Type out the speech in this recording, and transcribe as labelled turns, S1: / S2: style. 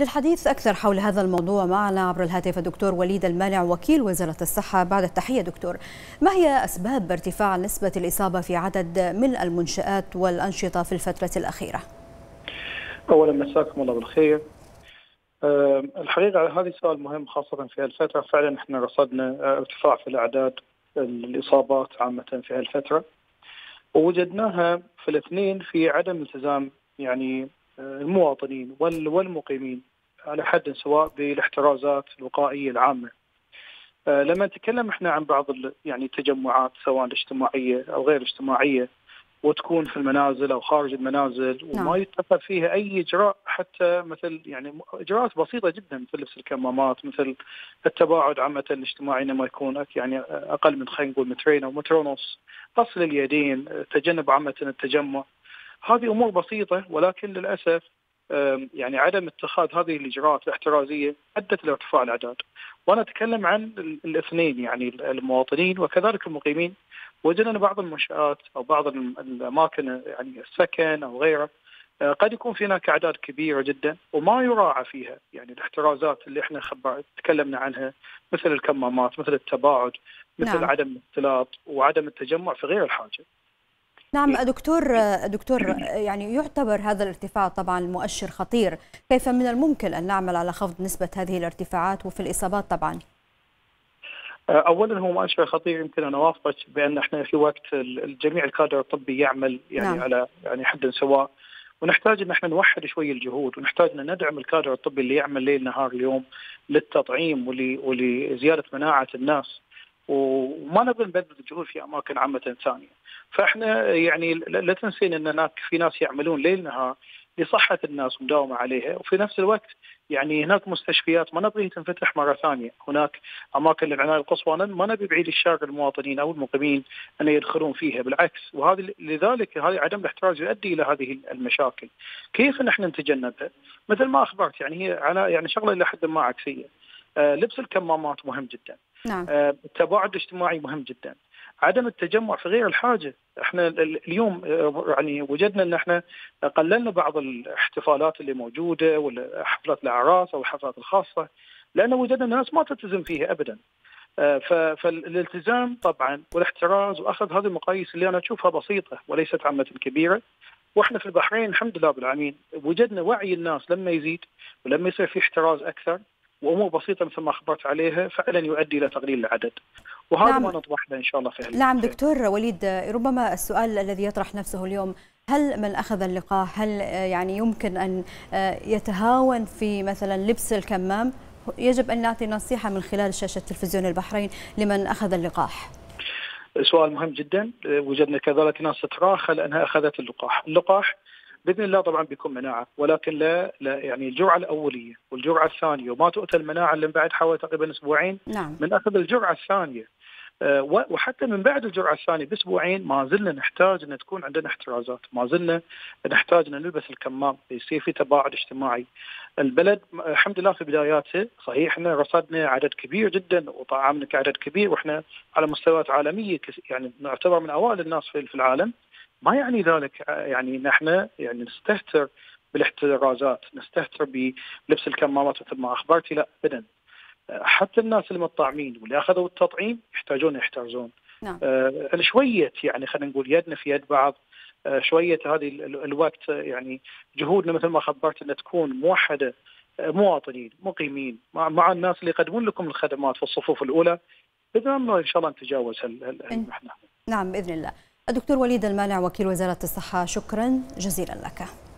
S1: للحديث أكثر حول هذا الموضوع معنا عبر الهاتف الدكتور وليد المانع وكيل وزارة الصحة. بعد التحية دكتور ما هي أسباب ارتفاع نسبة الإصابة في عدد من المنشآت والأنشطة في الفترة الأخيرة؟
S2: أولا مساكم الله بالخير. الحقيقة هذا سؤال مهم خاصة في هالفترة. فعلا إحنا رصدنا ارتفاع في الأعداد الإصابات عامة في هالفترة. ووجدناها في الاثنين في عدم التزام يعني المواطنين والمقيمين. على حد سواء بالاحترازات الوقائية العامة. لما نتكلم إحنا عن بعض يعني التجمعات سواء الاجتماعية أو غير الاجتماعية وتكون في المنازل أو خارج المنازل وما نعم. يتخذ فيها أي إجراء حتى مثل يعني إجراءات بسيطة جدا مثل لبس الكمامات مثل التباعد عامة الاجتماعي إنما يكون يعني أقل من خلينا نقول مترين أو متر ونص غسل اليدين تجنب عامة التجمع هذه أمور بسيطة ولكن للأسف يعني عدم اتخاذ هذه الإجراءات الاحترازية أدت لارتفاع الأعداد. وأنا أتكلم عن الاثنين يعني المواطنين وكذلك المقيمين وجدنا بعض المنشآت أو بعض الأماكن يعني السكن أو غيره قد يكون في هناك أعداد كبيرة جدا وما يراعى فيها يعني الاحترازات اللي إحنا تكلمنا عنها مثل الكمامات مثل التباعد مثل نعم. عدم الاختلاط وعدم التجمع في غير الحاجة.
S1: نعم دكتور دكتور يعني يعتبر هذا الارتفاع طبعا مؤشر خطير، كيف من الممكن أن نعمل على خفض نسبة هذه الارتفاعات وفي الإصابات طبعا؟
S2: اولا هو مؤشر خطير يمكن أنا أوافقك بأن إحنا في وقت الجميع الكادر الطبي يعمل يعني نعم. على يعني حد سواء ونحتاج إن إحنا نوحد شوي الجهود ونحتاج إن ندعم الكادر الطبي اللي يعمل ليل نهار اليوم للتطعيم ولزيادة مناعة الناس وما نبغى نبذل الجهود في أماكن عامة ثانية. فإحنا يعني لا تنسين إن هناك في ناس يعملون ليل نهار لصحة الناس ومداومه عليها وفي نفس الوقت يعني هناك مستشفيات ما نبغي تنفتح مرة ثانية، هناك أماكن للعناية القصوى ما نبي بعيد الشر المواطنين أو المقيمين أن يدخلون فيها بالعكس وهذه لذلك هذه عدم الاحتراز يؤدي إلى هذه المشاكل. كيف نحن نتجنبها؟ مثل ما أخبرت يعني هي على يعني شغلة إلى حد ما عكسية. آه لبس الكمامات مهم جدا. نعم. آه التباعد الاجتماعي مهم جدا. عدم التجمع في غير الحاجة، إحنا اليوم يعني وجدنا إن إحنا قللنا بعض الاحتفالات اللي موجودة ولا حفلات الأعراس أو الحفلات الخاصة لأن وجدنا الناس ما تلتزم فيها ابدا. فالالتزام طبعا والاحتراز وأخذ هذه المقاييس اللي أنا أشوفها بسيطة وليست عامة كبيرة وإحنا في البحرين الحمد لله بالعالمين وجدنا وعي الناس لما يزيد ولما يصير في احتراز أكثر وأمور بسيطة مثل ما أخبرت عليها فعلا يؤدي إلى تقليل العدد. وهذا نعم. ما نطمح له إن شاء الله في
S1: نعم دكتور وليد ربما السؤال الذي يطرح نفسه اليوم هل من أخذ اللقاح هل يعني يمكن أن يتهاون في مثلا لبس الكمام؟ يجب أن نعطي نصيحة من خلال شاشة تلفزيون البحرين لمن أخذ اللقاح.
S2: سؤال مهم جدا. وجدنا كذلك ناس تتراخى لأنها أخذت اللقاح. اللقاح بإذن الله طبعا بيكون مناعة ولكن لا, لا يعني الجرعة الأولية والجرعة الثانية وما تؤتى المناعة إلا بعد حوالي تقريبا أسبوعين نعم. من أخذ الجرعة الثانية وحتى من بعد الجرعة الثانية بأسبوعين ما زلنا نحتاج أن تكون عندنا احترازات، ما زلنا نحتاج أن نلبس الكمام، يصير في تباعد اجتماعي. البلد الحمد لله في بداياته صحيح إحنا رصدنا عدد كبير جدا وطعمنا كعدد كبير وإحنا على مستويات عالمية يعني نعتبر من أوائل الناس في العالم. ما يعني ذلك؟ يعني نحن يعني نستهتر بالاحترازات نستهتر بلبس الكمامات مثل ما أخبرتي. لا ابدا. حتى الناس المطعمين واللي أخذوا التطعيم يحتاجون يحترزون نعم. آه شوية يعني خلينا نقول يدنا في يد بعض. آه شوية هذه الوقت يعني جهودنا مثل ما خبرت إنها تكون موحدة مواطنين مقيمين مع, مع الناس اللي يقدمون لكم الخدمات في الصفوف الأولى. بإذن الله إن شاء الله نتجاوز هالمحنه
S1: نعم بإذن الله. الدكتور وليد المانع وكيل وزارة الصحة شكرا جزيلا لك.